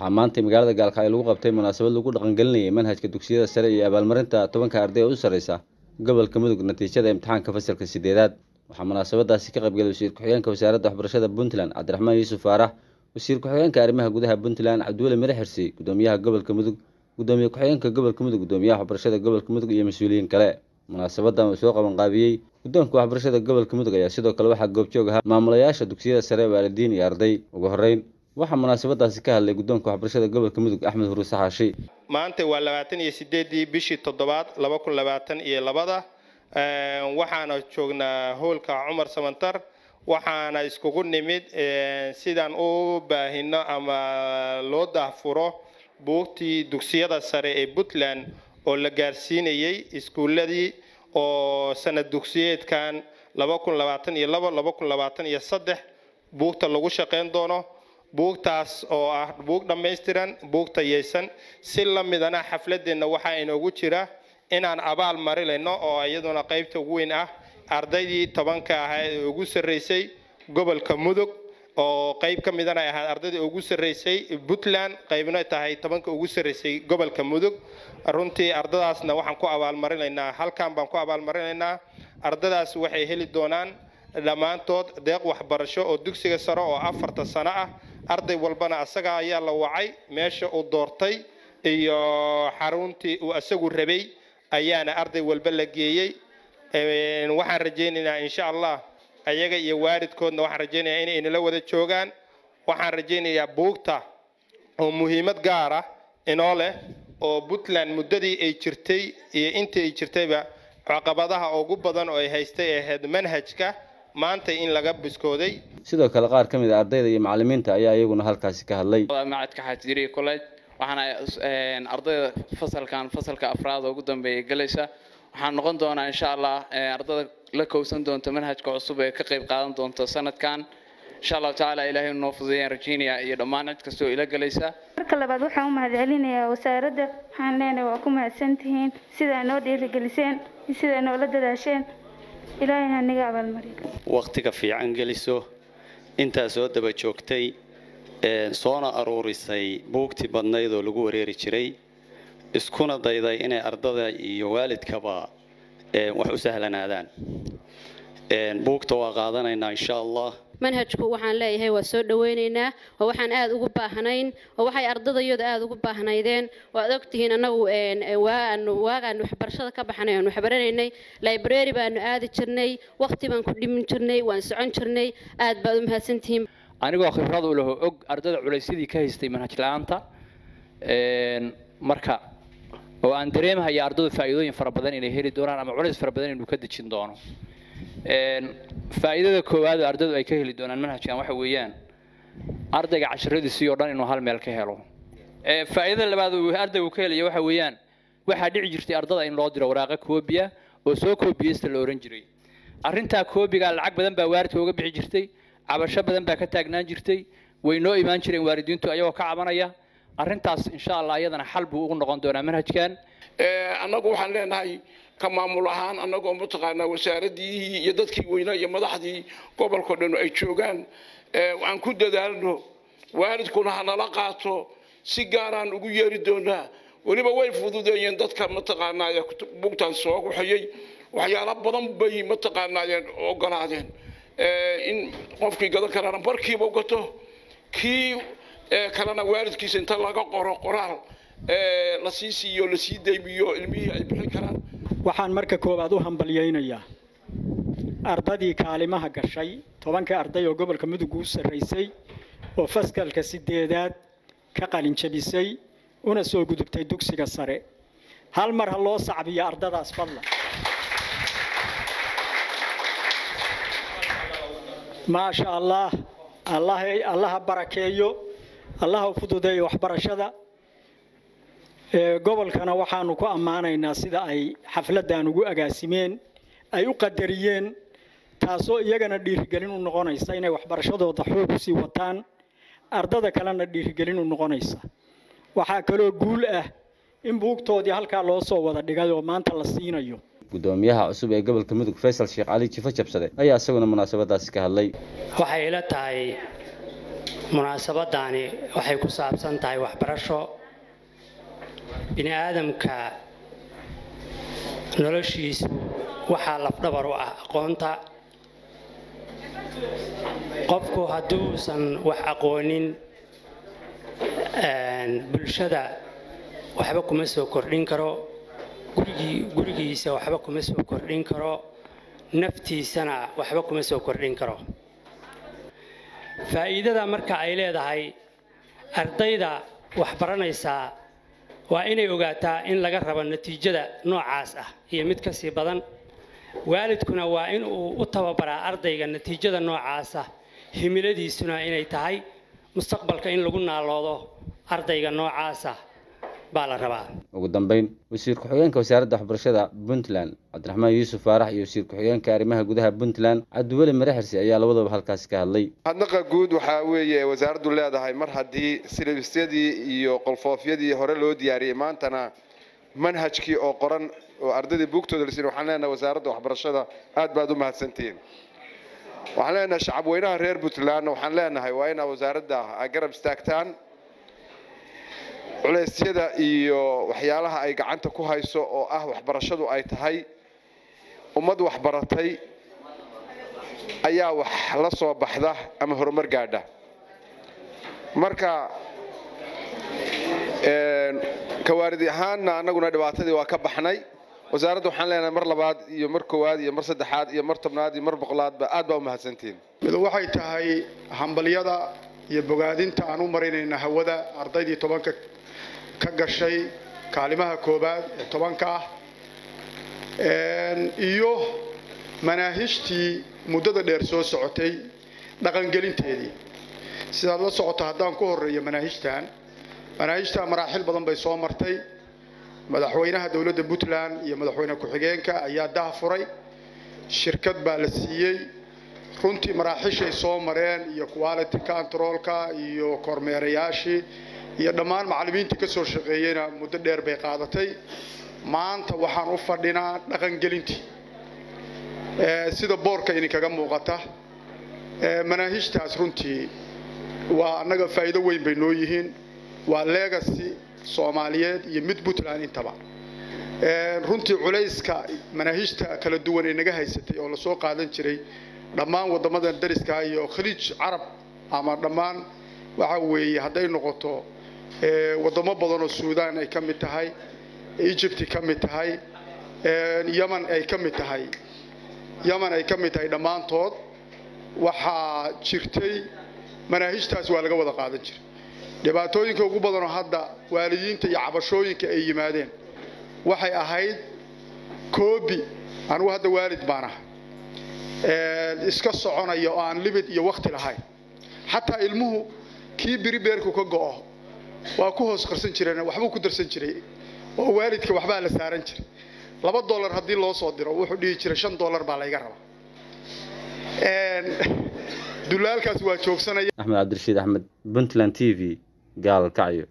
waxaa maanta magaalada gaalkacyo lagu qabtay munaasabad lagu dhaqangelinayay manhajka dugsiyada sare iyo abaalmarinta tobanka arday ee u sarreysa gobolka mudug natiijada imtixaanka fasalka sideedaad. Waxaa munaasabadaasi ka qaybgalay wasiir ku-xigeenka wasaaradda waxbarashada puntland cabdiraxmaan yuusuf faarax. Wasiir ku-xigeenka arrimaha gudaha puntland cabdiweli mire xirsi gudoomiyaha gobolka mudug gudoomiye ku-xigeenka gobolka mudug gudoomiyaha waxbarashada gobolka mudug iyo mas'uuliyiin kale. Munaasabadan uu soo qabanqaabiyey. Guddoonka waxbarashada gobolka mudug ayaa sidoo kale waxaa goobjoog ahaa maamulayaasha dugsiyada sare waalidiin iyo arday. Ugu horreyn waxaa munaasabadaasi ka hadlay guddoonka waxbarashada gobolka mudug axmed huruuse xaashi maanta waa labaatan iyo sideedii bishii toddobaad laba kun labaatan iyo labada. Waxaana joognaa hoolka cumar samantar. Waxaana iskugu nimid sidaan u baahino ama loo daahfuro buugtii dugsiyada sare ee puntland oo la gaarsiinayay iskuuladii oo sanad dugsiyeedkan laba kun labaatan iyo labo laba kun labaatan iyo saddex buugta lagu shaqayn doono buugtaas oo ah buug dhammaystiran buug tayaysan si la midana xafladeenna waxaa inoogu jira inaan abaal marinayno oo iyaduna qaybta ugu weyn ah ardaydii tobanka ahayd ee ugu sarreysay gobolka mudug oo qayb ka midana ay ahayd ardaydii ugu sarreysay puntland qaybna tahay tobanka ugu sarreysay gobolka mudug. Runtii ardadaasna waxaan ku abaalmarinaynaa halkan baan ku abaalmarinaynaa ardadaas waxay heli doonaan dhammaantood deeq waxbarasho oo dugsiga sare oo afarta sano ah arday walbana asaga ayaa la wacay meesha uu doortay iyo xaruntii uu isagu rabay ayaana arday walba la geeyey waxaan rajaynaynaa insha allah ayaga iyo waalidkoodna waxaan rajaynayaa inay inala wada joogaan. Waxaan rajaynayaa buugta oo muhiimad gaar ah inoo leh oo puntland muddadii ay jirtay iyo intii ay jirtayba caqabadaha ugu badan oo ay haystay ee ahayd manhajka maanta in laga biskooday. Sidoo kale qaar ka mid a ardayda iyo macallimiinta ayaa iyaguna halkaasi ka hadlay. Macadka xaajiriya college waxaana ardayda fasalkan fasalka afraad oo ugu dambeeya galaysa waxaan noqon doonaa insha allah ardada la kowsan doonta manhajka cusub ee ka qayb qaadan doonta sanadkan. Insha allahu tacaala ilaahay noo fududeeyaan rajeynaya iyo dhammaan cid kasta oo ila galaysa marka labaad waxaan u mahadcelinayaa wasaaradda. Waxaan leenahay waa ku mahadsantihiin sidaa noo dhiirigeliseen iyo sidaa noola dadaasheen. Ilaahayna niga abaalmariyo waqtiga fiican geliso intaa soo daba joogtay soona aruurisay buugtii badnayd oo lagu wareeri jiray iskuna dayday inay ardada iyo waalidkaba wax u sahlanaadaan. Buugta waa qaadanaynaa insha allah manhajku waxaan leeyahay waa soo dhaweynaynaa oo waxaan aada ugu baahnayn oo waxay ardadayadu aada ugu baahnaydeen. Waad ogtihiin annagu waagaanu waxbarashada ka baxnay aanu waxbaranaynay. Library baanu aadi jirnay waqti baan ku dhimin jirnay waan socon jirnay aad baad u mahadsantihiin. Anigoo khibrad u laho og ardada culaysyadii ka haystay manhaj la'aanta. Marka oo aan dareemahaya ardadu faa'iidooyin fara badan inay heli doonaan ama culays fara badan inuu ka dejin doono faa'iidada koowaad oo ardadu ay ka heli doonaan manhajkan waxa weeyaan ardayga casharadiisii oo dhan inuu hal meel ka helo. Faa'iidada labaad ardaygu ka helaya waxa weeyaan waxaa dhici jirtay ardada in loo diro waraaqa koobiya oo soo koobiyeysta la oran jiray. Arrintaa koobiga lacag badan baa waalidka uga bixi jirtay cabasho badan baa ka taagnaan jirtay way noo imaan jireen waalidiintu ayagoo ka cabanaya arrintaas insha allah iyadana xal buu ugu noqon doonaa manhajkan. Annagu waxaan leenahay ka maamul ahaan annagoo mataqaanaa wasaaraddii iyo dadkii weynaa iyo madaxdii gobolkao dhan ay joogaan. Aan ku dadaalno waalidkuna ha nala qaato si gaaraan ugu yeeri doonaa. Weliba way fududeeyeen dadka mataqaanaa bugtan soo guxayay. Waxyaalo badan bay mataqaanaa ogolaadeen in qofkii gadan karana markiiba gato kii kalena waalidkiisa inta laga qoro qoraal la sii siiyo la sii ilmihii ay bixin karaan. Waxaan marka koowaad u hambalyaynayaa. Ardadii kaalimaha gashay tobanka arday oo gobolka mudug u sarraysay oo faskalka sideedaad ka qalinjabisay una soo gudubtay dugsiga sare. Hal mar ha loo sacbiyo ardadaas fadlan. Maasha allah allaha barakeeyo allaha fududeeyo waxbarashada gobolkana waxaanu ku ammaanaynaa sida ay xafladdan ugu agaasimeen ay u qadariyeen taasoo iyagana dhiirigelin u noqonaysa inay waxbarashadooda xoog u sii wataan ardada kalena dhiirigelin u noqonaysa. Waxaa kaloo guul ah in buugtoodii halkaa loo soo wada dhigay oo maanta la siinayo. Gudoomiyaha cusub ee gobolka mudug faysal sheekh cali jifo jabsade ayaa isaguna munaasabadaasi ka hadlay. Waxay ila tahay munaasabadani waxay ku saabsan tahay waxbarasho. Bini aadamka noloshiisu waxaa lafdhabar u ah aqoonta. Qofku hadduusan wax aqoonin bulshada waxba kuma soo kordhin karo. Gurigii gurigiisa waxba kuma soo kordhin karo. Naftiisana waxba kuma soo kordhin karo faa'iidada marka ay leedahay ardayda wax baranaysaa waa inay ogaataa in laga rabo natiijada noocaas ah iyo mid ka sii badan. Waalidkuna waa in uu u tababaraa ardayga natiijada noocaasa himiladiisuna inay tahay mustaqbalka in lagu naaloodo ardayga noocaasa baa la rabaa. Ugu dambeyn wasiir ku-xigeenka wasaaradda waxbarashada puntland cabdiraxmaan yuusuf faarax iyo wasiir ku-xigeenka arrimaha gudaha puntland cabdiweli marexirsi ayaa labadaba halkaasi ka hadlay. Hadnaqa guud waxaa weeye wasaaraddu leedahay mar haddii silbisyadii iyo qolfoofyadii hore loo diyaariyey maantana manhajkii oo qoran oo ardaydii buugtooda la siin waxaan leenahay wasaaradda waxbarashada aad baad u mahadsantihiin waxaan leenahay shacabweynaha reer puntland waxaan leenahay waa inaad wasaaradda ay garab istaagtaan culeysyada iyo waxyaalaha ay gacanta ku hayso oo ah waxbarashadu ay tahay ummad waxbaratay ayaa wax la soo baxda ama horumar gaadha. Marka kawaaridi ahaanna annaguna dhibaatadii waa ka baxnay. Wasaaradda waxaan leenahay mar labaad iyo mar koowaad iyo mar saddexaad iyo mar tobnaad iyo mar boqolaadba aad baa u mahadsantihiin mid waxay tahay hambalyada iyo bogaadinta aan u marinayna hawada ardaydii tobanka ka gashay kaalimaha koobaad ee tobanka ah iyo manaahijtii muddada dheer soo socotay dhaqangelinteedii. Sidaad la socoto haddaan ku horeeyo manaahijtan manaahijtan maraaxil badan bay soo martay. Madaxweynaha dowladda puntland iyo madaxweyne ku-xigeenka ayaa daha furay. Shirkad baa la siiyey runtii maraaxishay soo mareen iyo quality controlka iyo kormeerayaashii iyo dhammaan macallimiintii ka soo shaqeeyeyna muddo dheer bay qaadatay. Maanta waxaan u fadhinaa dhaqangelintii sida boorka idinkaga muuqata. Manaahijtaas runtii waa annaga faa'iido weyn bay noo yihiin. Waa legacy soomaaliyeed iyo mid puntland intaba. Runtii culayska manaahijta kala duwan ee naga haysatay oo la soo qaadan jiray dhammaan waddamadan dariska iyo khaliij carab ama dhammaan waxa weeye hadday noqoto waddamo badan oo suudaan ay ka mid tahay egypt ka mid tahay yeman ay ka mid tahay. Yeman ay ka mid tahay dhammaantood. Waxaa jirtay manaahijtaas waa laga wada qaadan jiray. Dhibaatooyinka ugu badanoo hadda waalidiinta iyo cabashooyinka ay yimaadeen waxay ahayd koobi anugu hadda waalid baan ahay iska soconaya oo aan limid iyo wakti lahayn. Xataa ilmuhu kii biri beerku ka go'o waa ku hoos qarsan jireen waxbuu ku darsan jiray oo waalidka waxbaa la saaran jiray. Laba dollar haddii loo soo diro wuxuu dhihi jiray shan dollar baa layga rabaa. Dulaalkaas waa joogsanaya axmed cabdirashiid axmed puntland t v gaal kacyo